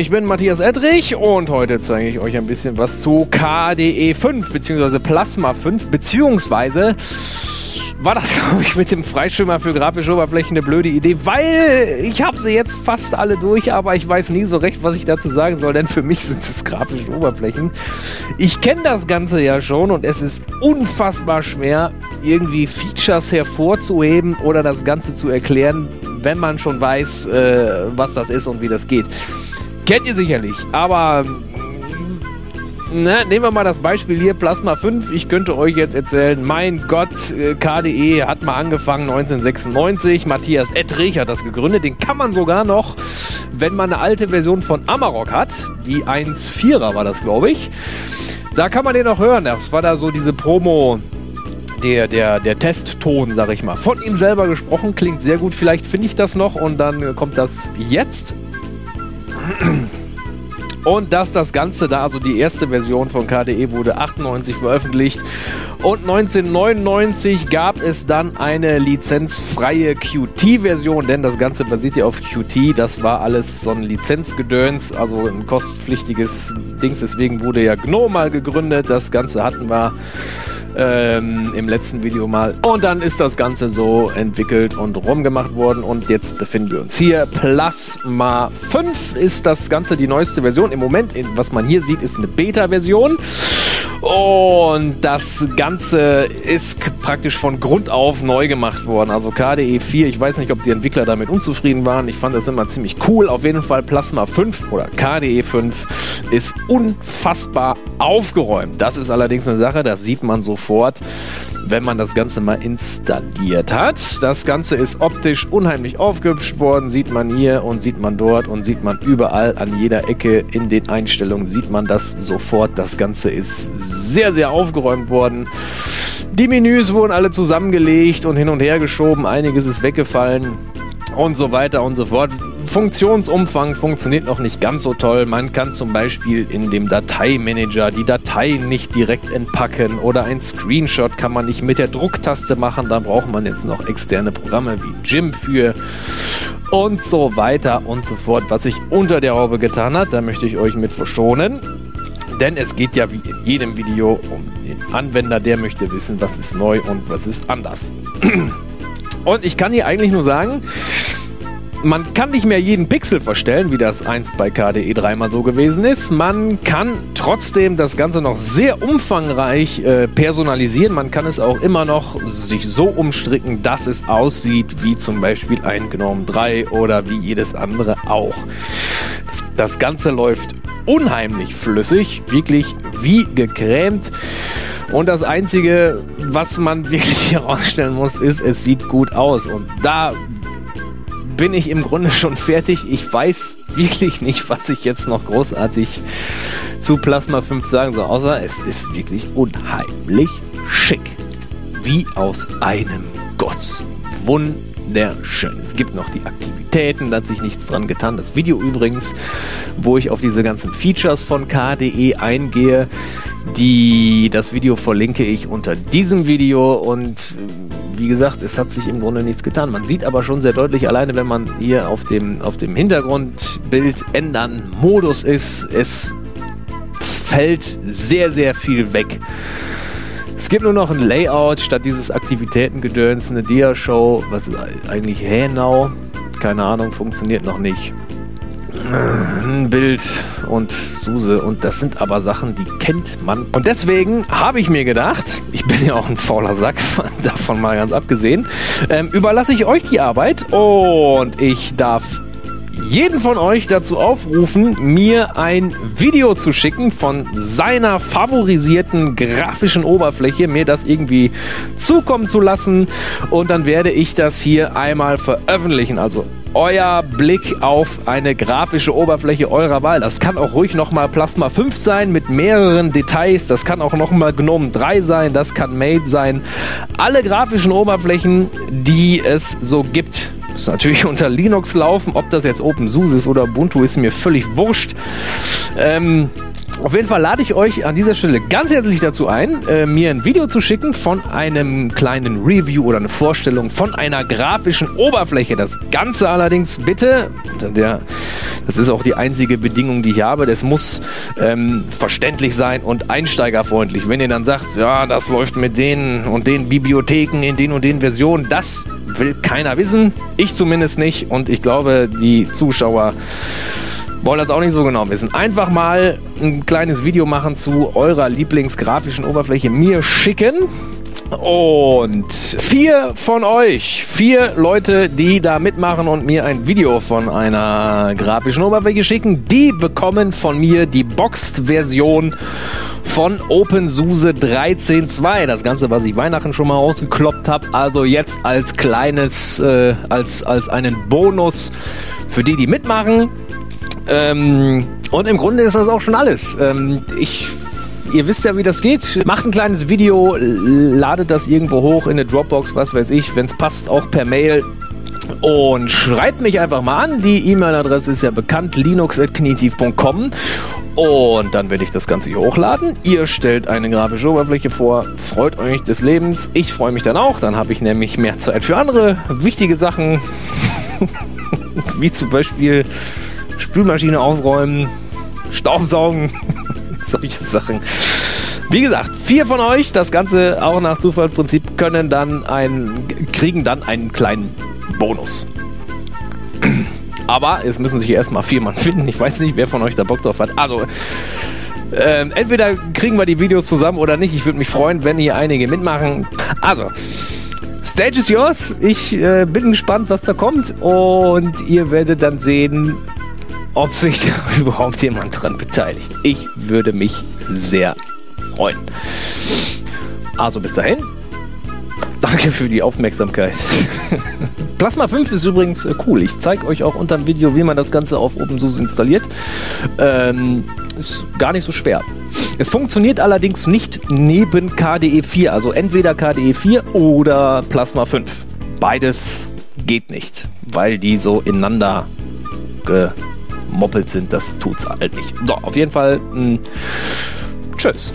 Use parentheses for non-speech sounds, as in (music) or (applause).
ich bin Matthias Edrich und heute zeige ich euch ein bisschen was zu KDE 5 bzw. Plasma 5 beziehungsweise war das, (laughs) glaube ich, mit dem Freischwimmer für grafische Oberflächen eine blöde Idee, weil ich habe sie jetzt fast alle durch, aber ich weiß nie so recht, was ich dazu sagen soll, denn für mich sind es grafische Oberflächen. Ich kenne das Ganze ja schon und es ist unfassbar schwer, irgendwie Features hervorzuheben oder das Ganze zu erklären, wenn man schon weiß, äh, was das ist und wie das geht. Kennt ihr sicherlich, aber na, nehmen wir mal das Beispiel hier, Plasma 5. Ich könnte euch jetzt erzählen, mein Gott, äh, KDE hat mal angefangen 1996. Matthias Ettrich hat das gegründet. Den kann man sogar noch, wenn man eine alte Version von Amarok hat, die 1.4er war das, glaube ich. Da kann man den noch hören. Das war da so diese Promo der, der, der Testton, sag ich mal. Von ihm selber gesprochen, klingt sehr gut. Vielleicht finde ich das noch und dann kommt das jetzt. Und dass das Ganze da, also die erste Version von KDE wurde 98 veröffentlicht. Und 1999 gab es dann eine lizenzfreie Qt-Version, denn das Ganze basiert ja auf Qt, das war alles so ein Lizenzgedöns, also ein kostpflichtiges Dings, deswegen wurde ja GNOME mal gegründet, das Ganze hatten wir ähm, im letzten Video mal. Und dann ist das Ganze so entwickelt und rumgemacht worden. Und jetzt befinden wir uns hier. Plasma 5 ist das Ganze die neueste Version. Im Moment, was man hier sieht, ist eine Beta-Version. Und das Ganze ist praktisch von Grund auf neu gemacht worden. Also KDE 4, ich weiß nicht, ob die Entwickler damit unzufrieden waren. Ich fand das immer ziemlich cool. Auf jeden Fall Plasma 5 oder KDE 5 ist unfassbar aufgeräumt. Das ist allerdings eine Sache, das sieht man sofort wenn man das Ganze mal installiert hat. Das Ganze ist optisch unheimlich aufgehübscht worden, sieht man hier und sieht man dort und sieht man überall an jeder Ecke in den Einstellungen sieht man das sofort. Das Ganze ist sehr, sehr aufgeräumt worden. Die Menüs wurden alle zusammengelegt und hin und her geschoben, einiges ist weggefallen und so weiter und so fort. Funktionsumfang funktioniert noch nicht ganz so toll. Man kann zum Beispiel in dem Dateimanager die Dateien nicht direkt entpacken oder ein Screenshot kann man nicht mit der Drucktaste machen. Da braucht man jetzt noch externe Programme wie Jim für und so weiter und so fort. Was sich unter der Haube getan hat, da möchte ich euch mit verschonen. Denn es geht ja wie in jedem Video um den Anwender, der möchte wissen, was ist neu und was ist anders. (clears throat) Und ich kann hier eigentlich nur sagen, man kann nicht mehr jeden Pixel verstellen, wie das einst bei KDE 3 mal so gewesen ist. Man kann trotzdem das Ganze noch sehr umfangreich äh, personalisieren. Man kann es auch immer noch sich so umstricken, dass es aussieht wie zum Beispiel ein GNOME 3 oder wie jedes andere auch. Das, das Ganze läuft unheimlich flüssig, wirklich wie gecremt. Und das Einzige, was man (laughs) wirklich herausstellen muss, ist, es sieht gut aus. Und da bin ich im Grunde schon fertig. Ich weiß wirklich nicht, was ich jetzt noch großartig zu Plasma 5 sagen soll, außer es ist wirklich unheimlich schick. Wie aus einem Guss. Wunderschön. Es gibt noch die Aktivitäten, da hat sich nichts dran getan. Das Video übrigens, wo ich auf diese ganzen Features von KDE eingehe, die, das Video verlinke ich unter diesem Video und wie gesagt, es hat sich im Grunde nichts getan. Man sieht aber schon sehr deutlich, alleine wenn man hier auf dem, auf dem Hintergrundbild ändern Modus ist, es fällt sehr, sehr viel weg. Es gibt nur noch ein Layout statt dieses Aktivitätengedöns, eine Dia-Show. Was ist eigentlich Hähnau? Keine Ahnung, funktioniert noch nicht ein Bild und Suse und das sind aber Sachen, die kennt man. Und deswegen habe ich mir gedacht, ich bin ja auch ein fauler Sack, (laughs) davon mal ganz abgesehen, ähm, überlasse ich euch die Arbeit und ich darf jeden von euch dazu aufrufen, mir ein Video zu schicken von seiner favorisierten grafischen Oberfläche, mir das irgendwie zukommen zu lassen und dann werde ich das hier einmal veröffentlichen. Also euer Blick auf eine grafische Oberfläche eurer Wahl. Das kann auch ruhig nochmal Plasma 5 sein mit mehreren Details. Das kann auch nochmal GNOME 3 sein. Das kann Mate sein. Alle grafischen Oberflächen, die es so gibt. Ist natürlich (laughs) unter Linux laufen. Ob das jetzt OpenSUSE ist oder Ubuntu, ist mir völlig wurscht. Ähm, Auf jeden Fall lade ich euch an dieser Stelle ganz herzlich dazu ein, äh, mir ein Video zu schicken von einem kleinen Review oder eine Vorstellung von einer grafischen Oberfläche. Das Ganze allerdings bitte, der, das ist auch die einzige Bedingung, die ich habe, das muss ähm, verständlich sein und einsteigerfreundlich. Wenn ihr dann sagt, ja, das läuft mit den und den Bibliotheken in den und den Versionen, das will keiner wissen. Ich zumindest nicht und ich glaube, die Zuschauer wollen das auch nicht so genau wissen. Einfach mal ein kleines Video machen zu eurer Lieblingsgrafischen Oberfläche mir schicken. Und vier von euch, vier Leute, die da mitmachen und mir ein Video von einer grafischen Oberfläche schicken, die bekommen von mir die Boxed-Version von OpenSUSE 13.2. Das Ganze, was ich Weihnachten schon mal ausgekloppt habe. Also jetzt als kleines, äh, als, als einen Bonus für die, die mitmachen. Ähm, und im Grunde ist das auch schon alles. Ähm, ich ihr wisst ja, wie das geht. Macht ein kleines Video, ladet das irgendwo hoch in eine Dropbox, was weiß ich, wenn es passt, auch per Mail. Und schreibt mich einfach mal an. Die E-Mail-Adresse ist ja bekannt, linux.knitiv.com. Und dann werde ich das Ganze hier hochladen. Ihr stellt eine grafische Oberfläche vor, freut euch des Lebens. Ich freue mich dann auch. Dann habe ich nämlich mehr Zeit für andere wichtige Sachen. (laughs) Wie zum Beispiel Spülmaschine ausräumen, Staubsaugen, (laughs) solche Sachen. Wie gesagt, vier von euch, das Ganze auch nach Zufallsprinzip, können dann ein, kriegen dann einen kleinen Bonus. Aber es müssen sich erstmal vier Mann finden. Ich weiß nicht, wer von euch da Bock drauf hat. Also, äh, entweder kriegen wir die Videos zusammen oder nicht. Ich würde mich freuen, wenn hier einige mitmachen. Also, Stage is yours. Ich äh, bin gespannt, was da kommt. Und ihr werdet dann sehen, ob sich da (laughs) überhaupt jemand dran beteiligt. Ich würde mich sehr freuen. Also bis dahin. Danke für die Aufmerksamkeit. (laughs) Plasma 5 ist übrigens äh, cool. Ich zeige euch auch unter dem Video, wie man das Ganze auf OpenSUSE installiert. Ähm, ist gar nicht so schwer. Es funktioniert allerdings nicht neben KDE 4, also entweder KDE 4 oder Plasma 5. Beides geht nicht, weil die so ineinander gemoppelt sind. Das tut's halt nicht. So, auf jeden Fall. Mh, hm, tschüss.